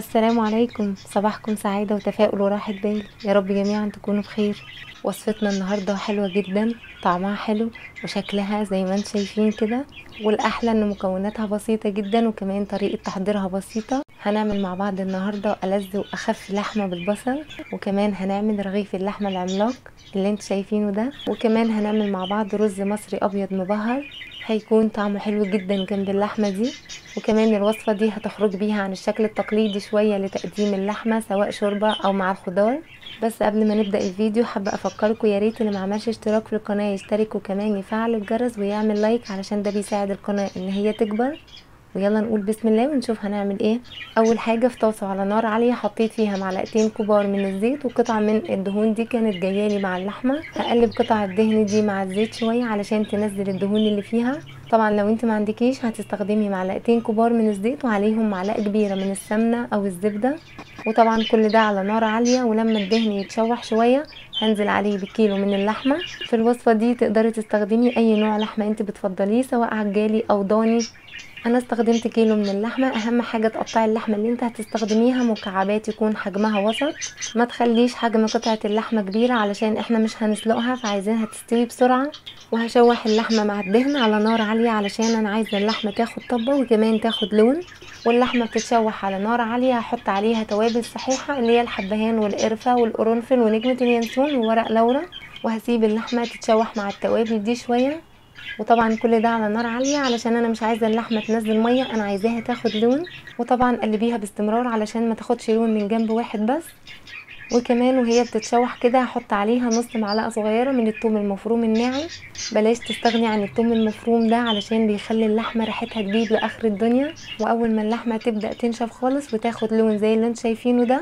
السلام عليكم. صباحكم سعادة وتفاؤل وراحة بال يا رب جميعا تكونوا بخير. وصفتنا النهاردة حلوة جدا طعمها حلو وشكلها زي ما أنتم شايفين كده والأحلى إن مكوناتها بسيطة جدا وكمان طريقة تحضيرها بسيطة. هنعمل مع بعض النهاردة ألذ وأخف لحمة بالبصل وكمان هنعمل رغيف اللحمة العملاق اللي أنتم شايفينه ده وكمان هنعمل مع بعض رز مصري أبيض مبهر. هيكون طعمه حلو جدا جنب اللحمة دي وكمان الوصفة دي هتخرج بيها عن الشكل التقليدي شوية لتقديم اللحمة سواء شوربة أو مع الخضار. بس قبل ما نبدأ الفيديو حابة أفكركم يا ريت اللي معملش اشتراك في القناة يشترك وكمان يفعل الجرس ويعمل لايك علشان ده بيساعد القناة إن هي تكبر. ويلا نقول بسم الله ونشوف هنعمل إيه. أول حاجة في طاسة على نار عالية حطيت فيها معلقتين كبار من الزيت وقطعه من الدهون دي كانت جايالي مع اللحمة. هقلب قطع الدهن دي مع الزيت شوية علشان تنزل الدهون اللي فيها. طبعا لو أنت ما عندكيش هتستخدمي معلقتين كبار من الزيت وعليهم معلقة كبيرة من السمنة أو الزبدة. وطبعا كل ده على نار عالية ولما الدهن يتشوح شوية هنزل عليه بكيلو من اللحمة. في الوصفة دي تقدري تستخدمي أي نوع لحمة أنت بتفضليه سواء عجالي أو ضاني. أنا استخدمت كيلو من اللحمة أهم حاجة تقطعي اللحمة اللي أنت هتستخدميها مكعبات يكون حجمها وسط. ما تخليش حجم قطعة اللحمة كبيرة علشان إحنا مش هنسلقها فعايزينها تستوي بسرعة. وهشوح اللحمة مع الدهن على نار عالية علشان أنا عايزة اللحمة تاخد طبة وكمان تاخد لون. واللحمة بتتشوح على نار عالية هحط عليها توابل صحيحة اللي هي الحبهان والقرفة والقرنفل ونجمة اليانسون وورق لورا. وهسيب اللحمة تتشوح مع التوابل دي شوية. وطبعا كل ده على نار عالية علشان أنا مش عايزة اللحمة تنزل مية أنا عايزاها تاخد لون. وطبعا قلبيها باستمرار علشان ما تاخدش لون من جنب واحد بس. وكمان وهي بتتشوح كده هحط عليها نص معلقة صغيرة من الثوم المفروم الناعم. بلاش تستغني عن الثوم المفروم ده علشان بيخلي اللحمة ريحتها تجيب لآخر الدنيا. وأول ما اللحمة تبدأ تنشف خالص وتاخد لون زي اللي أنتوا شايفينه ده.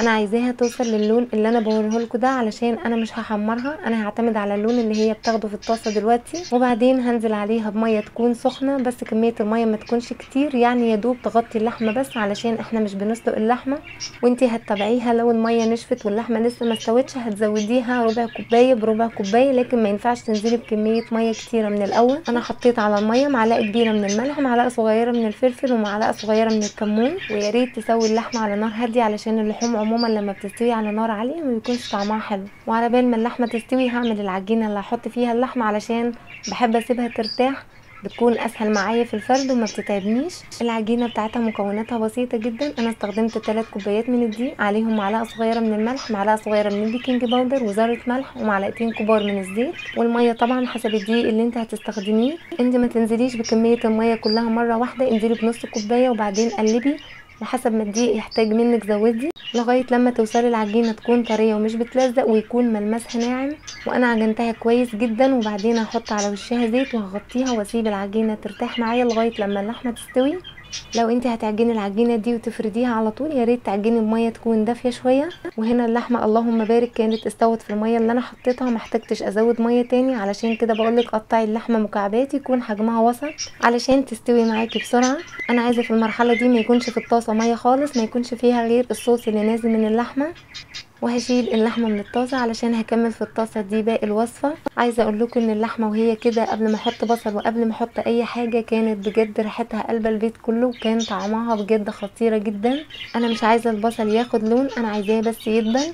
أنا عايزاها توصل للون اللي أنا بوريه لكم ده علشان أنا مش هحمرها. أنا هعتمد على اللون اللي هي بتاخده في الطاسة دلوقتي. وبعدين هنزل عليها بمية تكون سخنة بس كمية المية ما تكونش كتير. يعني يا دوب تغطي اللحمة بس علشان إحنا مش بنسلق اللحمة. وإنتي هتتابعيها لو المية نشفت واللحمة لسه ما استوتش هتزوديها ربع كوباية بربع كوباية. لكن ما ينفعش تنزلي بكمية مية كتيرة من الأول. أنا حطيت على المية معلقة كبيرة من الملح معلقة صغيرة من الفلفل ومعلقة صغيرة من الكمون. ويا ريت تسوي اللحمة على نار هادية علشان اللحوم عموما لما بتستوي على نار عالية ما بيكونش طعمها حلو. وعلى بال ما اللحمة تستوي هعمل العجينة اللي هحط فيها اللحمة علشان بحب أسيبها ترتاح بتكون أسهل معايا في الفرد وما بتتعبنيش. العجينة بتاعتها مكوناتها بسيطة جدا. أنا استخدمت 3 كوبايات من الدقيق عليهم معلقة صغيرة من الملح معلقة صغيرة من ال baking powder وذره ملح ومعلقتين كبار من الزيت. والمية طبعا حسب الدقيق اللي انت هتستخدميه. انت ما تنزليش بكمية المية كلها مرة واحدة انزلي بنص كوباية وبعدين قلبي. وحسب ما الدقيق يحتاج منك زودي لغاية لما توصلي العجينة تكون طرية ومش بتلزق ويكون ملمسها ناعم. وأنا عجنتها كويس جدا وبعدين هحط على وشها زيت وهغطيها وأسيب العجينة ترتاح معايا لغاية لما اللحمة تستوي. لو انت هتعجني العجينة دي وتفرديها على طول يا ريت تعجني المية تكون دافية شوية. وهنا اللحمة اللهم بارك كانت استوت في المية اللي أنا حطيتها محتاجتش أزود مية تاني. علشان كده بقولك قطعي اللحمة مكعبات يكون حجمها وسط علشان تستوي معاكي بسرعة. أنا عايزة في المرحلة دي ما يكونش في الطاسة مية خالص ما يكونش فيها غير الصوص اللي نازل من اللحمة. وهشيل اللحمة من الطاسة علشان هكمل في الطاسة دي باقي الوصفة. عايزة أقول لكم إن اللحمة وهي كده قبل ما أحط بصل وقبل ما أحط أي حاجة كانت بجد ريحتها قلب البيت كله وكان طعمها بجد خطيرة جدا. أنا مش عايزة البصل ياخد لون أنا عايزاه بس يدبل.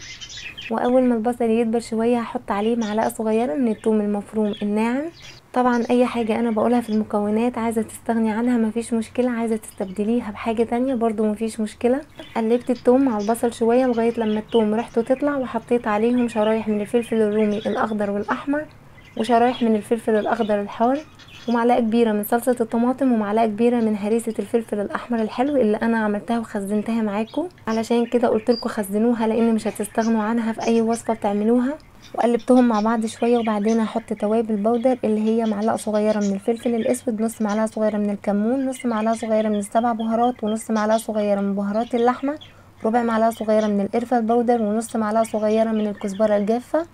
وأول ما البصل يدبل شوية هحط عليه معلقة صغيرة من الثوم المفروم الناعم. طبعا أي حاجة أنا بقولها في المكونات عايزة تستغني عنها مفيش مشكلة عايزة تستبدليها بحاجة تانية برضو مفيش مشكلة. قلبت التوم مع البصل شوية لغاية لما التوم ريحته تطلع وحطيت عليهم شرايح من الفلفل الرومي الأخضر والأحمر وشرايح من الفلفل الأخضر الحار. ومعلقة كبيرة من صلصة الطماطم ومعلقة كبيرة من هريسة الفلفل الأحمر الحلو اللي أنا عملتها وخزنتها معاكم. علشان كده قلت لكم خزنوها لأن مش هتستغنوا عنها في أي وصفة بتعملوها. وقلبتهم مع بعض شوية وبعدين هحط توابل بودر اللي هي معلقة صغيرة من الفلفل الأسود نص معلقة صغيرة من الكمون نص معلقة صغيرة من السبع بهارات ونص معلقة صغيرة من بهارات اللحمة ربع معلقة صغيرة من القرفة البودر ونص معلقة صغيرة من الكزبرة الجافة.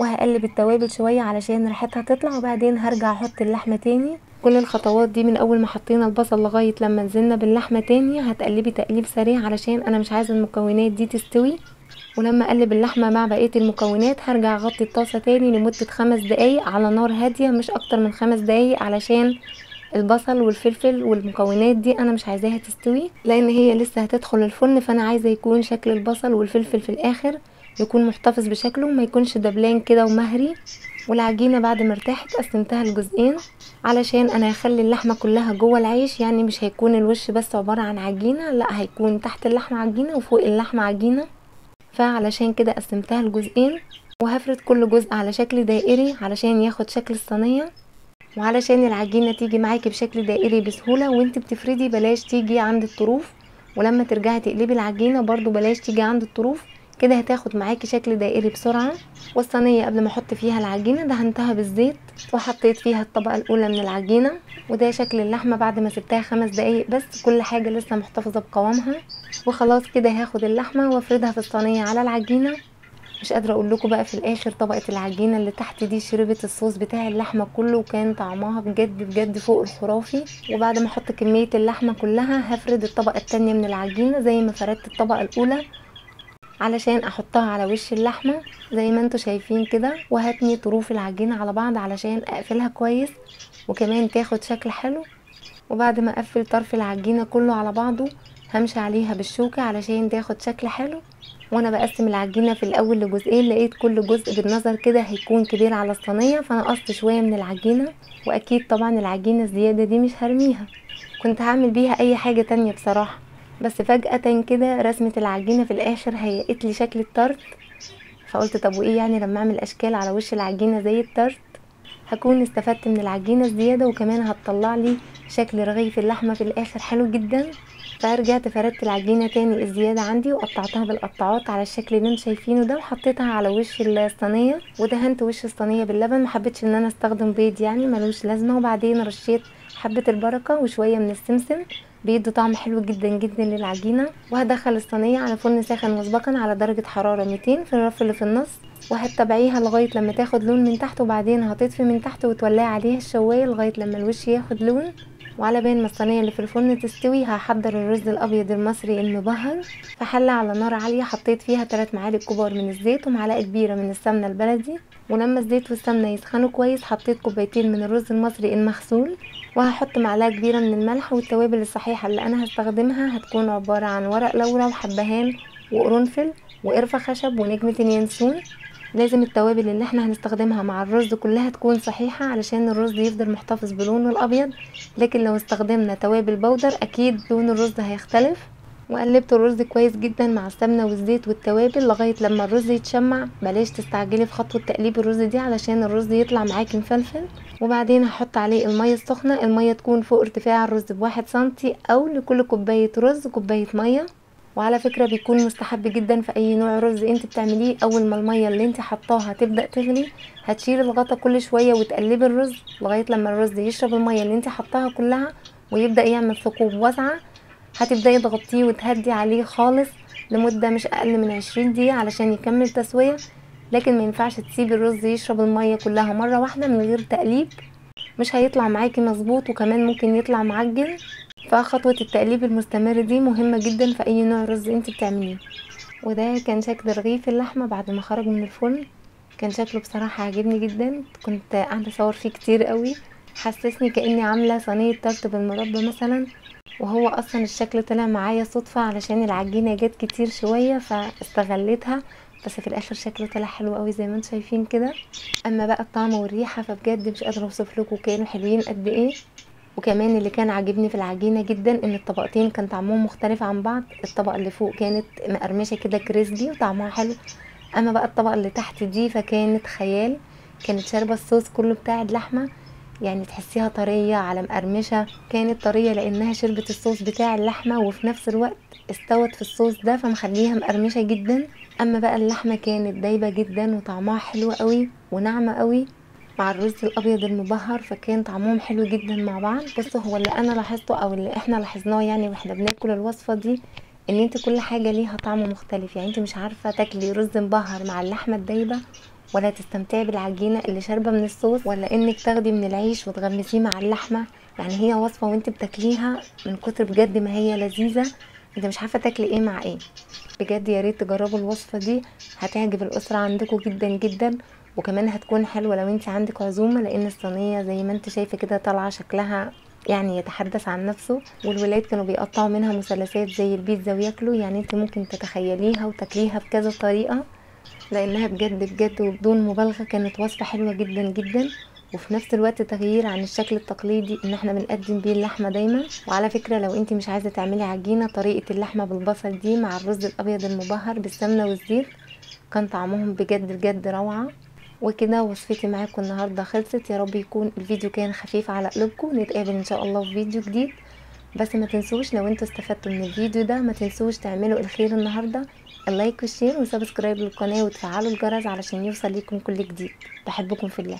وهقلب التوابل شوية علشان ريحتها تطلع وبعدين هرجع أحط اللحمة تاني. كل الخطوات دي من أول ما حطينا البصل لغاية لما نزلنا باللحمة تاني هتقلبي تقليب سريع علشان أنا مش عايزة المكونات دي تستوي. ولما أقلب اللحمة مع بقية المكونات هرجع أغطي الطاسة تاني لمدة خمس دقايق على نار هادية مش أكتر من خمس دقايق علشان البصل والفلفل والمكونات دي أنا مش عايزاها تستوي لأن هي لسه هتدخل الفرن فأنا عايزة يكون شكل البصل والفلفل في الآخر. يكون محتفظ بشكله ما يكونش دبلان كده ومهري. والعجينة بعد ما ارتاحت قسمتها لجزئين علشان أنا هخلي اللحمة كلها جوه العيش. يعني مش هيكون الوش بس عبارة عن عجينة لا هيكون تحت اللحمة عجينة وفوق اللحمة عجينة. فعلشان كده قسمتها لجزئين وهفرد كل جزء على شكل دائري علشان ياخد شكل الصينية. وعلشان العجينة تيجي معاكي بشكل دائري بسهولة وانت بتفردي بلاش تيجي عند الطروف. ولما ترجعي تقلبي العجينة برضو بلاش تيجي عند الطروف. كده هتاخد معاكي شكل دائري بسرعة. والصينية قبل ما أحط فيها العجينة دهنتها بالزيت وحطيت فيها الطبقة الأولى من العجينة وده شكل اللحمة بعد ما سبتها خمس دقايق بس كل حاجة لسه محتفظة بقوامها. وخلاص كده هاخد اللحمة وأفردها في الصينية على العجينة. مش قادرة أقول لكم بقى في الآخر طبقة العجينة اللي تحت دي شربت الصوص بتاع اللحمة كله وكان طعمها بجد بجد فوق الخرافي. وبعد ما أحط كمية اللحمة كلها هفرد الطبقة التانية من العجينة زي ما فردت الطبقة الأولى. علشان أحطها على وش اللحمة زي ما أنتوا شايفين كده وهتني طروف العجينه على بعض علشان أقفلها كويس وكمان تاخد شكل حلو. وبعد ما أقفل طرف العجينة كله على بعضه همشي عليها بالشوكة علشان تاخد شكل حلو. وأنا بقسم العجينة في الأول لجزئين لقيت كل جزء بالنظر كده هيكون كبير على الصينية فأنا قصت شوية من العجينة. وأكيد طبعا العجينة الزيادة دي مش هرميها. كنت هعمل بيها أي حاجة تانية بصراحة. بس فجأة كده رسمة العجينة في الآخر هيئت لي شكل التارت. فقلت طب وإيه يعني لما أعمل أشكال على وش العجينة زي التارت؟ هكون استفدت من العجينة الزيادة وكمان هتطلع لي شكل رغيف اللحمة في الآخر. حلو جدا. فرجعت فردت العجينة تاني الزيادة عندي وقطعتها بالقطعات على الشكل اللي أنتوا شايفينه ده وحطيتها على وش الصينية. ودهنت وش الصينية باللبن. محبتش إن أنا أستخدم بيض يعني ملوش لازمة. وبعدين رشيت حبة البركة وشوية من السمسم. بيدوا طعم حلو جدا جدا للعجينة. وهدخل الصينية على فرن ساخن مسبقا على درجة حرارة 200 في الرف اللي في النص. وهتتابعيها لغاية لما تاخد لون من تحت وبعدين هتطفي من تحت وتولعي عليها الشواية لغاية لما الوش ياخد لون. وعلى بال ما الصينيه اللي في الفرن تستوي هحضر الرز الأبيض المصري المبهر. في حله على نار عالية حطيت فيها 3 معالق كبار من الزيت ومعلقة كبيرة من السمنة البلدي. ولما الزيت والسمنة يسخنوا كويس حطيت كوبايتين من الرز المصري المغسول. وهحط معلقة كبيرة من الملح والتوابل الصحيحة اللي أنا هستخدمها. هتكون عبارة عن ورق لورا وحبهان وقرنفل وقرفة خشب ونجمة ينسون لازم التوابل اللي إحنا هنستخدمها مع الرز كلها تكون صحيحة علشان الرز يفضل محتفظ بلونه الأبيض. لكن لو استخدمنا توابل بودر أكيد لون الرز هيختلف. وقلبت الرز كويس جدا مع السمنة والزيت والتوابل لغاية لما الرز يتشمع. بلاش تستعجلي في خطوة تقليب الرز دي علشان الرز يطلع معاكي مفلفل. وبعدين هحط عليه المية السخنة. المية تكون فوق ارتفاع الرز بواحد سنتي أو لكل كوباية رز كوباية مية. وعلى فكرة بيكون مستحب جدا في أي نوع رز أنت بتعمليه. أول ما المية اللي أنت حطاها تبدأ تغلي هتشيلي الغطا كل شوية وتقلبي الرز لغاية لما الرز يشرب المية اللي أنت حطاها كلها ويبدأ يعمل ثقوب واسعة. هتبدأي تغطيه وتهدي عليه خالص لمدة مش أقل من عشرين دقيقة علشان يكمل تسويه لكن ما ينفعش تسيبي الرز يشرب المية كلها مرة واحدة من غير تقليب. مش هيطلع معاكي مظبوط وكمان ممكن يطلع معجن. فخطوة التقليب المستمر دي مهمة جدا في أي نوع رز أنت بتعمليه. وده كان شكل رغيف اللحمة بعد ما خرج من الفرن. كان شكله بصراحة عجبني جدا. كنت قاعدة أصور فيه كتير قوي. حسسني كأني عاملة صينية تارت بالمربى مثلا. وهو أصلا الشكل طلع معايا صدفة علشان العجينة جت كتير شوية فاستغليتها بس في الآخر شكله طلع حلو قوي زي ما أنتم شايفين كده. أما بقى الطعم والريحة فبجد مش قادرة اوصف لكم كانوا حلوين قد إيه. وكمان اللي كان عاجبني في العجينة جدا إن الطبقتين كان طعمهم مختلف عن بعض. الطبقة اللي فوق كانت مقرمشة كده كريسبي وطعمها حلو. أما بقى الطبقة اللي تحت دي فكانت خيال. كانت شاربة الصوص كله بتاع اللحمة. يعني تحسيها طرية على مقرمشة. كانت طرية لأنها شربت الصوص بتاع اللحمة وفي نفس الوقت استوت في الصوص ده فمخليها مقرمشة جدا. أما بقى اللحمة كانت دايبة جدا وطعمها حلو قوي وناعمة قوي. مع الرز الأبيض المبهر فكان طعمهم حلو جدا مع بعض. بصوا هو اللي أنا لاحظته أو اللي إحنا لاحظناه يعني وإحنا بناكل الوصفة دي إن أنت كل حاجة ليها طعم مختلف. يعني أنت مش عارفة تاكلي رز مبهر مع اللحمة الدايبة ولا تستمتعي بالعجينة اللي شاربة من الصوص ولا إنك تاخدي من العيش وتغمسيه مع اللحمة. يعني هي وصفة وأنت بتاكليها من كتر بجد ما هي لذيذة. أنت مش عارفة تاكلي إيه مع إيه. بجد يا ريت تجربوا الوصفة دي هتعجب الأسرة عندكم جدا جدا. وكمان هتكون حلوة لو انت عندك عزومة لأن الصينية زي ما انت شايفة كده طالعة شكلها يعني يتحدث عن نفسه والولاد كانوا بيقطعوا منها مثلثات زي البيتزا وياكلوا يعني انت ممكن تتخيليها وتاكليها بكذا طريقة لأنها بجد بجد وبدون مبالغة كانت وصفة حلوة جدا جدا. وفي نفس الوقت تغيير عن الشكل التقليدي إن إحنا بنقدم بيه اللحمة دايما. وعلى فكرة لو انت مش عايزة تعملي عجينة طريقة اللحمة بالبصل دي مع الرز الأبيض المبهر بالسمنة والزيت كان طعمهم بجد بجد روعة. وكده وصفتي معاكم النهاردة خلصت. يا رب يكون الفيديو كان خفيف على قلوبكم. نتقابل إن شاء الله في فيديو جديد. بس ما تنسوش لو أنتوا استفدتوا من الفيديو ده ما تنسوش تعملوا الخير النهاردة ال like وال share و subscribe للقناة وتفعلوا الجرس علشان يوصل لكم كل جديد. بحبكم في الله.